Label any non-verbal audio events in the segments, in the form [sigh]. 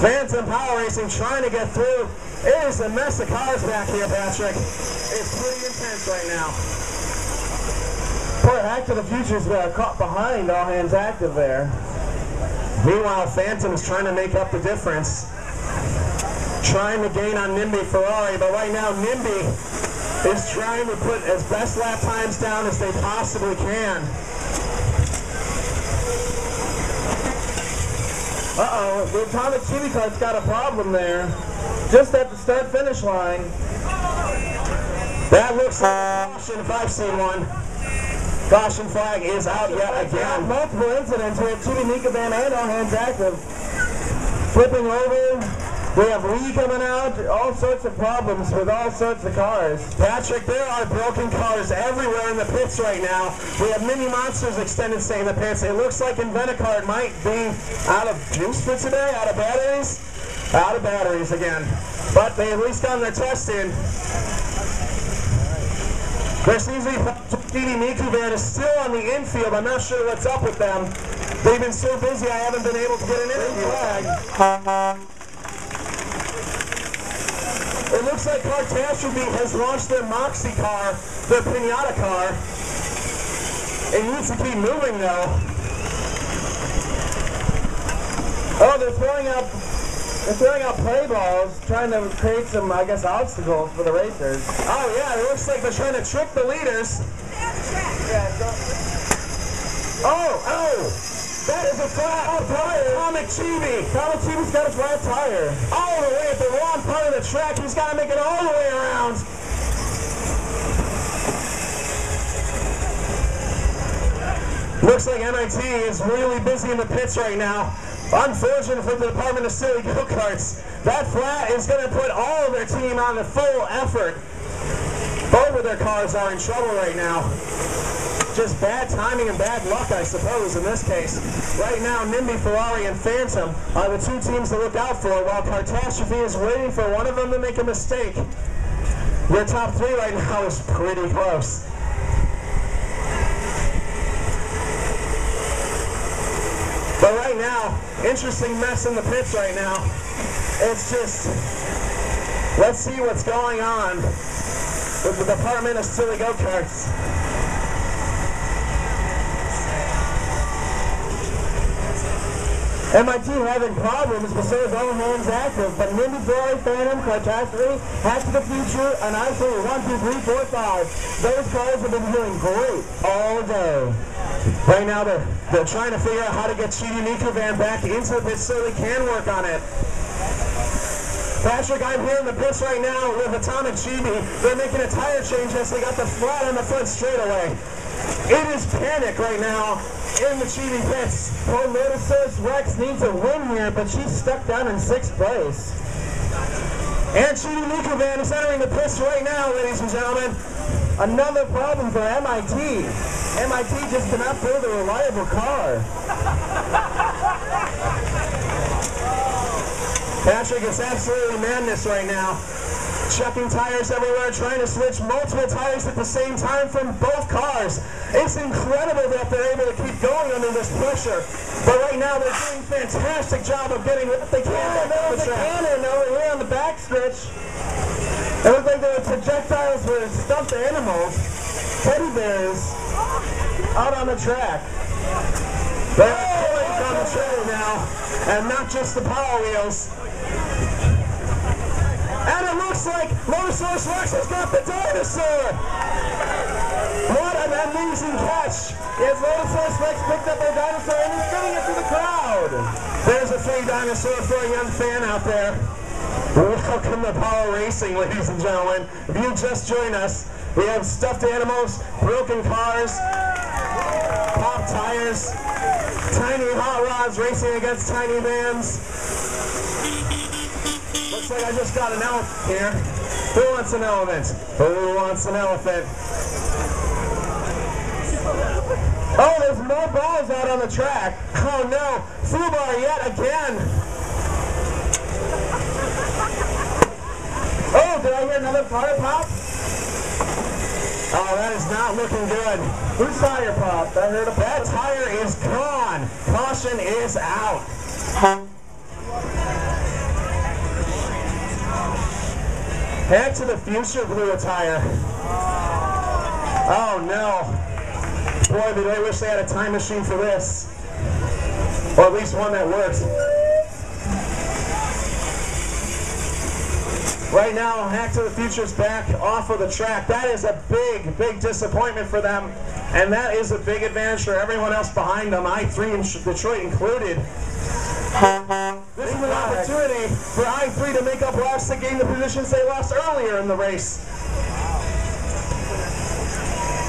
Phantom Power Racing trying to get through. It is a mess of cars back here, Patrick. It's pretty intense right now. Poor Hack to the Future's uh, caught behind All Hands Active there. Meanwhile, Phantom's trying to make up the difference. Trying to gain on NIMBY Ferrari, but right now NIMBY is trying to put as best lap times down as they possibly can. Uh-oh, the Atomic Chibi Cart's got a problem there. Just at the start-finish line. That looks like caution if I've seen one. Caution flag is out yet again. Multiple incidents. We have Chibi Miku Van and All Hands Active. Flipping over. We have Lee coming out, all sorts of problems with all sorts of cars. Patrick, there are broken cars everywhere in the pits right now. We have Mini Monsters extended stay in the pits. It looks like Inventacard might be out of juice for today, out of batteries. Out of batteries again. But they at least got their test in. There seems to be Chibi Miku van is still on the infield. I'm not sure what's up with them. They've been so busy I haven't been able to get an interview. It looks like Cartastrophe has launched their Moxie car, their Pinata car. It needs to keep moving though. Oh, they're throwing out they're throwing out play balls, trying to create some, I guess, obstacles for the racers. Oh yeah, it looks like they're trying to trick the leaders. Oh, oh! That is a flat oh, tire. Atomic Chibi. Atomic Chibi's got a flat tire. All the way at the wrong part of the track. He's got to make it all the way around. Looks like MIT is really busy in the pits right now. Unfortunate for the Department of Silly Go-Karts. That flat is going to put all of their team on the full effort. Both of their cars are in trouble right now just bad timing and bad luck, I suppose, in this case. Right now, NIMBY, Ferrari, and Phantom are the two teams to look out for, while Cartastrophe is waiting for one of them to make a mistake. Their top three right now is pretty close. But right now, interesting mess in the pits right now. It's just, let's see what's going on with the Department of Silly Go-Karts. MIT having problems, is all hands active. But NIMBY Ferrari, Phantom, Cartastrophe, Hack to the Future, and I say 1, 2, 3, 4, 5. Those cars have been doing great all day. Right now they're, they're trying to figure out how to get Chibi Van back into the pit so they can work on it. Patrick, I'm here in the pits right now with Atomic Chibi. They're making a tire change as they got the flat on the front straightaway. It is panic right now in the Chibi pits. Motosaurus Rex needs a win here, but she's stuck down in sixth place. And Chibi Mikuvan is entering the pits right now, ladies and gentlemen. Another problem for MIT. MIT just cannot build a reliable car. Patrick, it's absolutely madness right now checking tires everywhere, trying to switch multiple tires at the same time from both cars. It's incredible that they're able to keep going under this pressure. But right now they're doing a fantastic job of getting what they can yeah, was a cannon over here on the backstretch. It looked like there were projectiles for stuffed animals, teddy bears, out on the track. They're oh, toys on the trailer now, and not just the power wheels. And it looks like Motosaurus Rex has got the dinosaur. What an amazing catch. Yes, Motosaurus Rex picked up a dinosaur and he's giving it to the crowd. There's a fake dinosaur for a young fan out there. Welcome to Power Racing, ladies and gentlemen. If you just joined us, we have stuffed animals, broken cars, pop tires, tiny hot rods racing against tiny vans. Looks like I just got an elephant here. Who wants an elephant? Who wants an elephant? Oh, there's more balls out on the track. Oh no, Fubar yet again. Oh, did I hear another fire pop? Oh, that is not looking good. Who's tire popped? I heard a That tire is gone. Caution is out. Back to the future blew a tire. Oh no. Boy, did I wish they had a time machine for this. Or at least one that worked. Right now, Hack to the Future's back off of the track. That is a big, big disappointment for them. And that is a big advantage for everyone else behind them, I-3 and Detroit included. An opportunity for I-3 to make up loss to gain the positions they lost earlier in the race.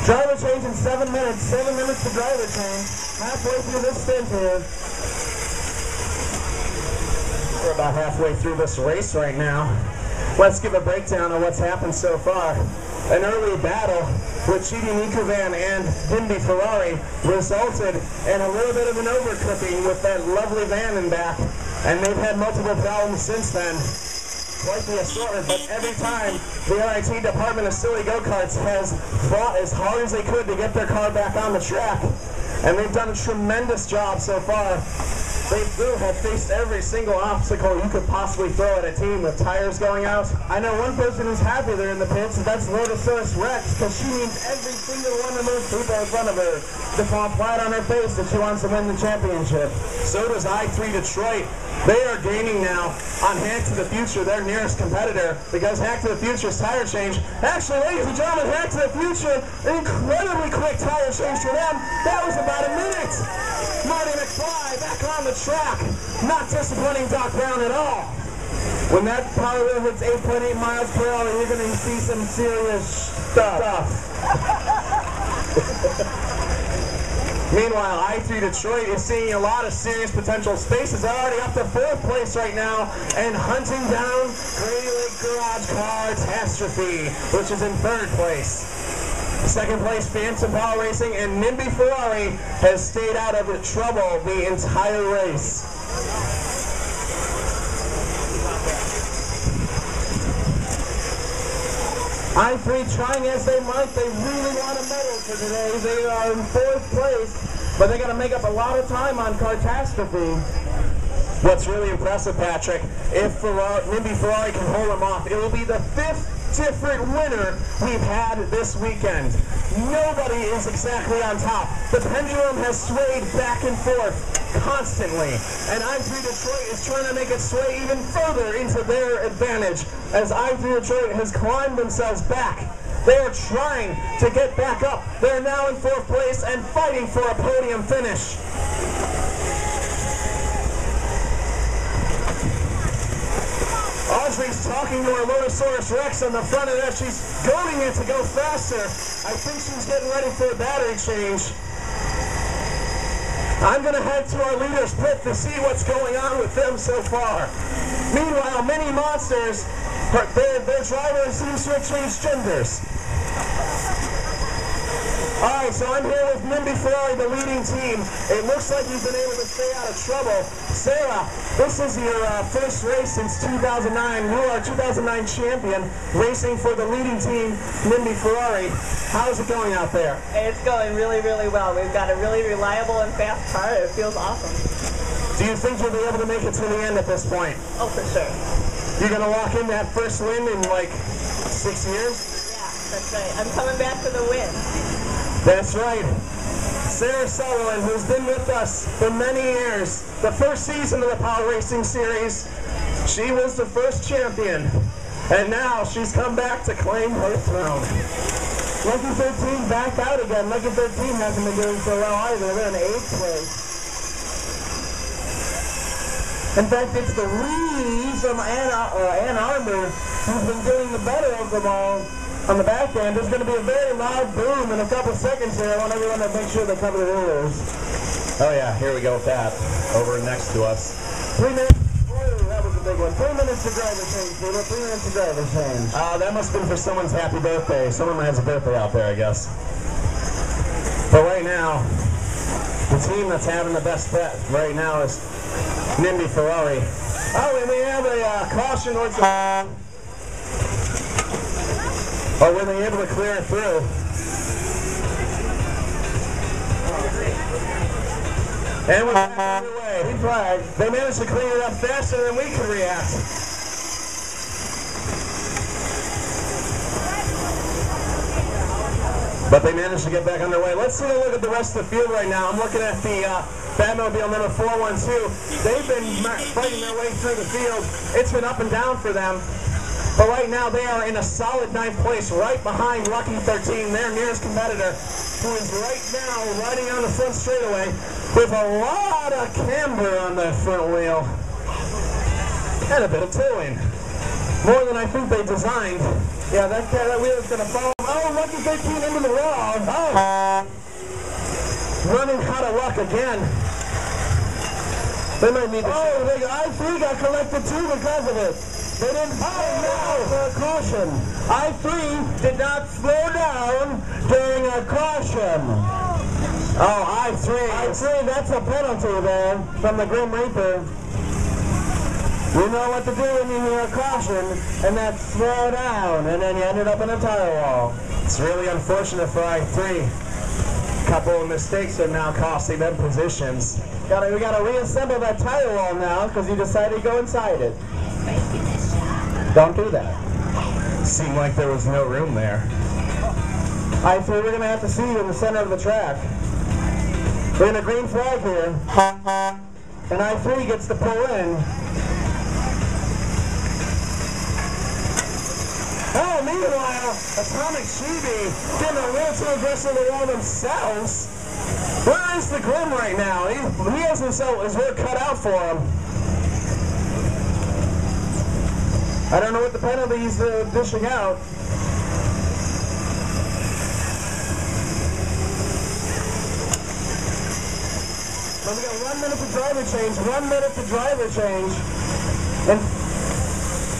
Driver change in seven minutes. Seven minutes to driver change. Halfway through this stint here. We're about halfway through this race right now. Let's give a breakdown of what's happened so far. An early battle with Chibi Mikuvan and Nimby Ferrari resulted in a little bit of an overcooking with that lovely van in back. And they've had multiple problems since then. Quite the assortment, but every time the RIT Department of Silly Go-Karts has fought as hard as they could to get their car back on the track. And they've done a tremendous job so far. They too have faced every single obstacle you could possibly throw at a team with tires going out. I know one person who's happy they're in the pits, and that's Motosaurus Rex, because she needs every single one of those people in front of her to fall flat on her face if she wants to win the championship. So does I-3 Detroit. They are gaining now on Hack to the Future, their nearest competitor, because Hack to the Future's tire change. Actually, ladies and gentlemen, Hack to the Future, incredibly quick tire change for them. That was about a minute. Marty back on the track. Not disappointing Doc Brown at all. When that power wheel hits 8.8 miles per hour, you're going to see some serious stuff. [laughs] Meanwhile, I-3 Detroit is seeing a lot of serious potential spaces. They're already up to fourth place right now and hunting down Grady Lake Garage Car Catastrophe, which is in third place. Second place, Phantom Power Racing, and Nimby Ferrari has stayed out of the trouble the entire race. I-3 trying as they might, they really want a medal for today. They are in fourth place, but they got to make up a lot of time on Cartastrophe. What's really impressive, Patrick, if Ferrari, Nimby Ferrari can hold them off, it will be the fifth different winner we've had this weekend. Nobody is exactly on top. The pendulum has swayed back and forth constantly, and I-3 Detroit is trying to make it sway even further into their advantage as I-3 Detroit has climbed themselves back. They are trying to get back up. They're now in fourth place and fighting for a podium finish. Audrey's talking to her Motosaurus Rex on the front of that. She's goading it to go faster. I think she's getting ready for a battery change. I'm going to head to our leader's pit to see what's going on with them so far. Meanwhile, Mini Monsters, their, their driver seems to have changed genders. All right, so I'm here with Nimby Ferrari, the leading team. It looks like you've been able to stay out of trouble. Sarah, this is your uh, first race since 2009. You are 2009 champion, racing for the leading team, Nimby Ferrari. How's it going out there? It's going really, really well. We've got a really reliable and fast car. It feels awesome. Do you think you'll be able to make it to the end at this point? Oh, for sure. You're going to lock in that first win in like six years? Yeah, that's right. I'm coming back for the win. That's right. Sarah Sutherland, who's been with us for many years, the first season of the Power Racing Series, she was the first champion. And now she's come back to claim her throne. Lucky 13 back out again. Lucky 13 hasn't been doing so well either. They're in eighth place. In fact, it's the Lee from Ann, Ann Arbor who's been doing the better of them all on the back end. There's going to be a very loud boom in a couple seconds here. I want everyone to make sure they cover their ears. Oh yeah, here we go with that. Over next to us. Three minutes. Oh, that was a big one. Three minutes to driver change, people. Three minutes to driver change. Uh, that must have been for someone's happy birthday. Someone has a birthday out there, I guess. But right now, the team that's having the best bet right now is Nimby Ferrari. Oh, and we have a uh, caution towards the... But were they able to clear it through? And we're back underway. We flagged. They managed to clean it up faster than we could react. But they managed to get back underway. Let's take a look at the rest of the field right now. I'm looking at the uh, Batmobile number 412. They've been fighting their way through the field. It's been up and down for them. But right now they are in a solid ninth place, right behind Lucky 13, their nearest competitor, who is right now riding on the front straightaway with a lot of camber on that front wheel. And a bit of towing. More than I think they designed. Yeah, that, that wheel is going to fall. Oh, Lucky 13 into the wall. Oh. Running out of luck again. They might need to... Oh, they, I3 got collected too because of it. They didn't oh, no. for a caution. I3 did not slow down during a caution. Oh, I3. I3, that's a penalty there from the Grim Reaper. You know what to do when you hear a caution, and that's slow down, and then you ended up in a tire wall. It's really unfortunate for I3. A couple of mistakes are now costing them positions. Gotta, we gotta reassemble that tire wall now, because you decided to go inside it. Don't do that. Seemed like there was no room there. I3, we're gonna have to see you in the center of the track. We're in a green flag here. And I3 gets to pull in. Oh, meanwhile, Atomic Chibi getting a little too aggressive to the wall themselves. Where is the Grim right now? He, he has himself his work cut out for him. I don't know what the penalty he's uh, dishing out. But we got one minute to driver change, one minute to driver change. And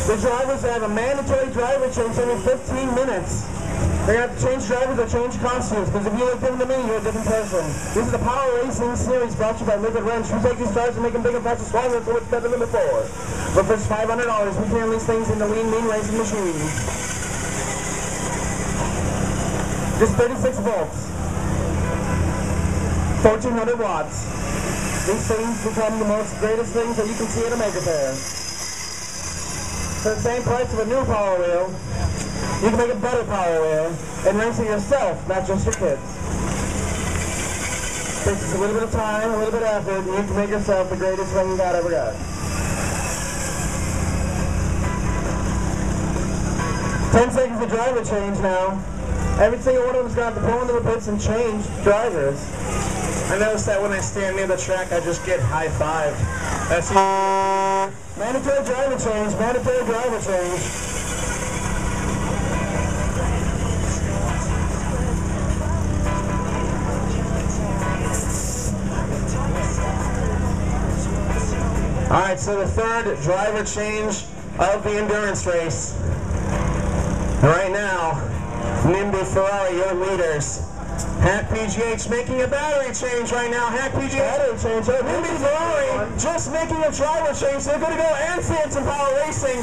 the drivers have a mandatory driver change every 15 minutes. To have to change drivers or change costumes, because if you look different to me, you're a different person. This is the Power Racing Series brought to you by Liquid Wrench. We take these cars and make them bigger, faster, stronger so it's better than before. But for $500, we can turn these things into lean, mean racing machines. Just 36 volts. 1400 watts. These things become the most greatest things that you can see at a mega fair for the same price of a new Power Wheel, you can make a better Power Wheel and race it yourself, not just your kids. Takes a little bit of time, a little bit of effort, and you can make yourself the greatest thing God ever got. Ten seconds of driver change now. Every single one of them's got to pull into the pits and change drivers. I notice that when I stand near the track, I just get high five. That's mandatory driver change. Mandatory driver change. All right, so the third driver change of the endurance race. Right now, Nimby Ferrari, your leaders. Hack PGH making a battery change right now. Hack PGH. Battery change. Nimby Ferrari just making a driver change. They're going to go and Phantom Power Racing.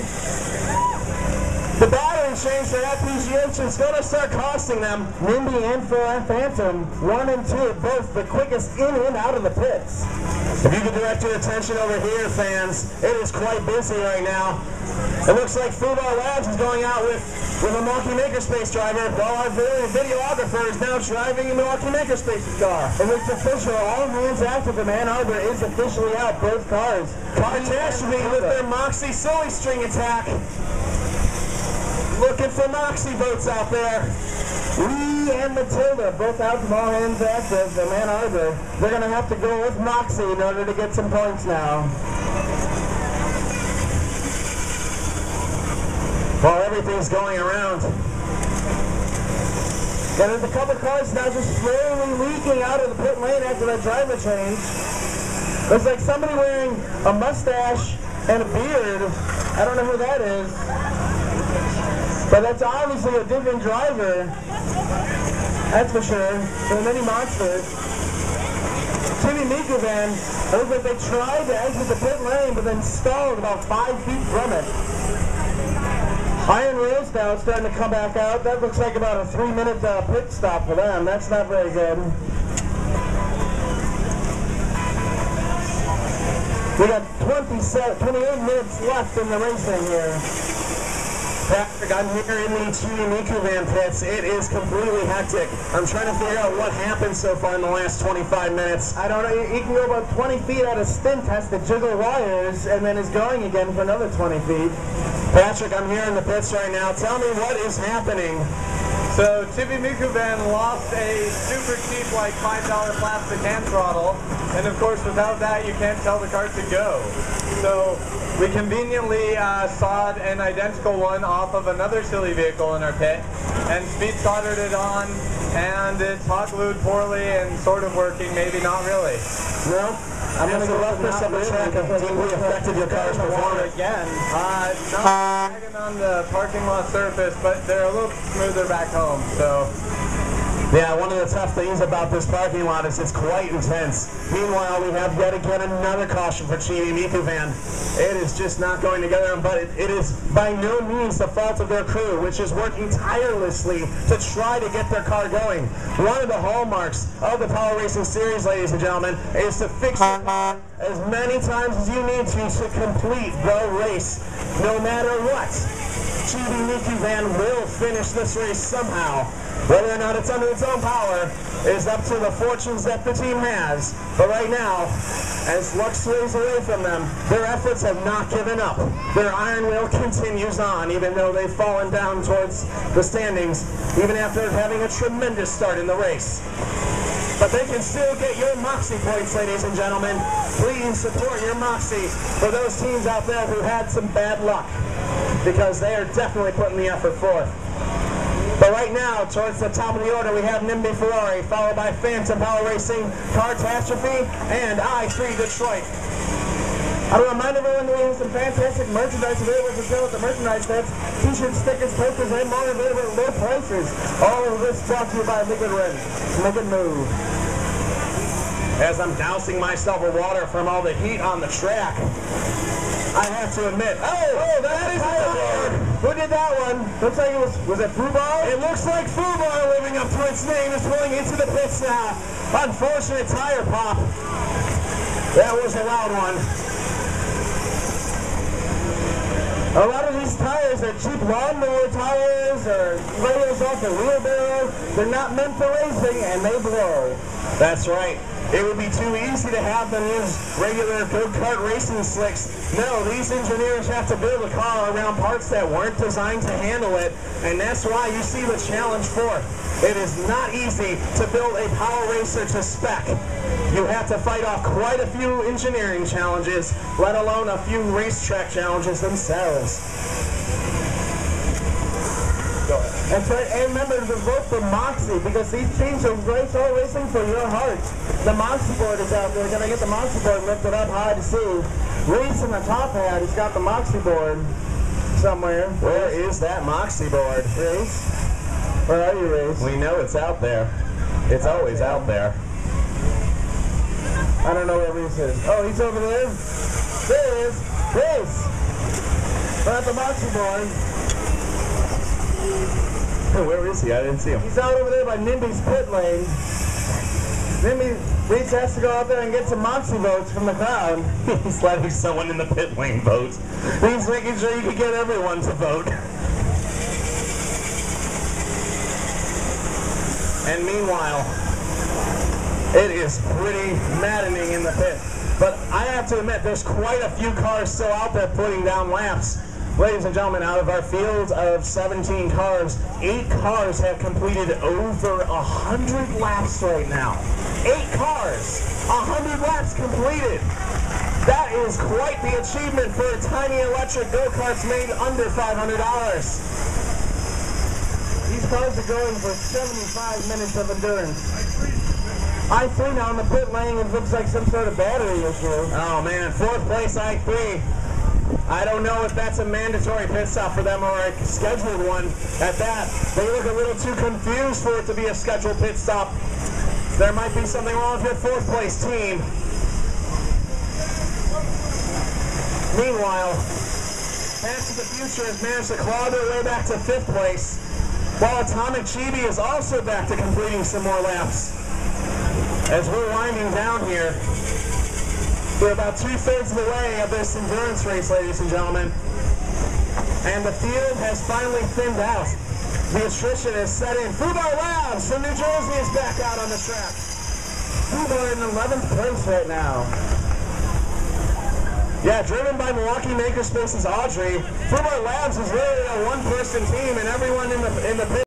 The battery change for Hack PGH is going to start costing them. Nimby and Phantom, one and two, both the quickest in and out of the pits. If you could direct your attention over here, fans, it is quite busy right now. It looks like Fubar Labs is going out with, with a Milwaukee Makerspace driver, while our videographer is now driving a Milwaukee Makerspace's car. And it's official, all hands active from Ann Arbor is officially out, both cars. Catastrophe with their Moxie Silly String attack. Looking for Moxie boats out there. Lee and Matilda, both out from all hands active from Ann Arbor. They're going to have to go with Moxie in order to get some points now. While everything's going around. And there's a couple cars now just slowly leaking out of the pit lane after that driver change. Looks like somebody wearing a mustache and a beard. I don't know who that is. But that's obviously a different driver. That's for sure. For the mini monsters. Chibi Mikuvan, looks like they tried to exit the pit lane, but then stalled about five feet from it. Iron Rails now starting to come back out. That looks like about a three-minute uh, pit stop for them. That's not very good. We got 27, 28 minutes left in the racing here. Patrick, I'm here in the Chibi Miku van pits. It is completely hectic. I'm trying to figure out what happened so far in the last 25 minutes. I don't know. He can go about 20 feet at a stint test to jiggle wires, and then is going again for another 20 feet. Patrick, I'm here in the pits right now. Tell me what is happening. So Chibi Miku van lost a super cheap like $5 plastic hand throttle and of course without that you can't tell the car to go. So we conveniently uh, sawed an identical one off of another silly vehicle in our pit and speed soldered it on and it's hot glued poorly and sort of working, maybe not really. No? I'm going to with roughness of the track it's affected your car's performance. Again, uh, not on the parking lot surface, but they're a little smoother back home, so Yeah, one of the tough things about this parking lot is it's quite intense. Meanwhile, we have yet again another caution for Chibi Miku van. It is just not going together, but it, it is by no means the fault of their crew, which is working tirelessly to try to get their car going. One of the hallmarks of the Power Racing Series, ladies and gentlemen, is to fix as many times as you need to to complete the race, no matter what. Chibi Miku van will finish this race somehow. Whether or not it's under its own power is up to the fortunes that the team has. But right now, as luck sways away from them, their efforts have not given up. Their iron will continues on, even though they've fallen down towards the standings, even after having a tremendous start in the race. But they can still get your Moxie points, ladies and gentlemen. Please support your Moxie for those teams out there who had some bad luck, because they are definitely putting the effort forth. Right now, towards the top of the order, we have Nimby Ferrari, followed by Phantom Power Racing, Cartastrophe, and I3 Detroit. I want to remind everyone that we have some fantastic merchandise available for sale at the merchandise stands. T-shirts, stickers, posters, and more available at low prices. All of this brought to you by Ring. Make it move. As I'm dousing myself with water from all the heat on the track, I have to admit, oh, oh that is a Who did that one? Looks like it was, was it Fubar? It looks like Fubar living up to its name is going into the pits now. Unfortunate tire pop. That was a loud one. A lot of these tires are cheap lawnmower tires or radios off the wheelbarrow. They're not meant for racing and they blow. That's right. It would be too easy to have them use regular go-kart racing slicks. No, these engineers have to build a car around parts that weren't designed to handle it, and that's why you see the challenge forth. It is not easy to build a power racer to spec. You have to fight off quite a few engineering challenges, let alone a few racetrack challenges themselves. And, try, and remember to vote for Moxie because these teams are race all racing for your heart. The Moxie board is out there. Gonna get the Moxie board lifted up high to see. Reese in the top hat, he's got the Moxie board somewhere. Where is that Moxie board? Reese? Where are you, Reese? We know it's out there. It's always out there. I don't know where Reese is. Oh, he's over there. There he is. Reese. We're at the Moxie board. [laughs] Where is he? I didn't see him. He's out over there by Nimby's pit lane. Nimby, Reese has to go out there and get some Moxie votes from the crowd. [laughs] He's letting someone in the pit lane vote. He's making sure you can get everyone to vote. And meanwhile, it is pretty maddening in the pit. But I have to admit, there's quite a few cars still out there putting down laps. Ladies and gentlemen, out of our field of 17 cars, eight cars have completed over 100 laps right now. Eight cars, 100 laps completed. That is quite the achievement for tiny electric go-karts made under $500. These cars are going for 75 minutes of endurance. I-3 now in the pit lane, it looks like some sort of battery issue. Oh man, fourth place I3. I don't know if that's a mandatory pit stop for them or a scheduled one. At that, they look a little too confused for it to be a scheduled pit stop. There might be something wrong with your fourth place team. Meanwhile, Hack to the Future has managed to claw their way back to fifth place, while Atomic Chibi is also back to completing some more laps. As we're winding down here, we're about two-thirds of the way of this endurance race, ladies and gentlemen. and the field has finally thinned out. The attrition is set in. Fubar Labs from New Jersey is back out on the track. Fubar in 11th place right now. Yeah, driven by Milwaukee Makerspace's Audrey. Fubar Labs is really a one-person team, and everyone in the in the pit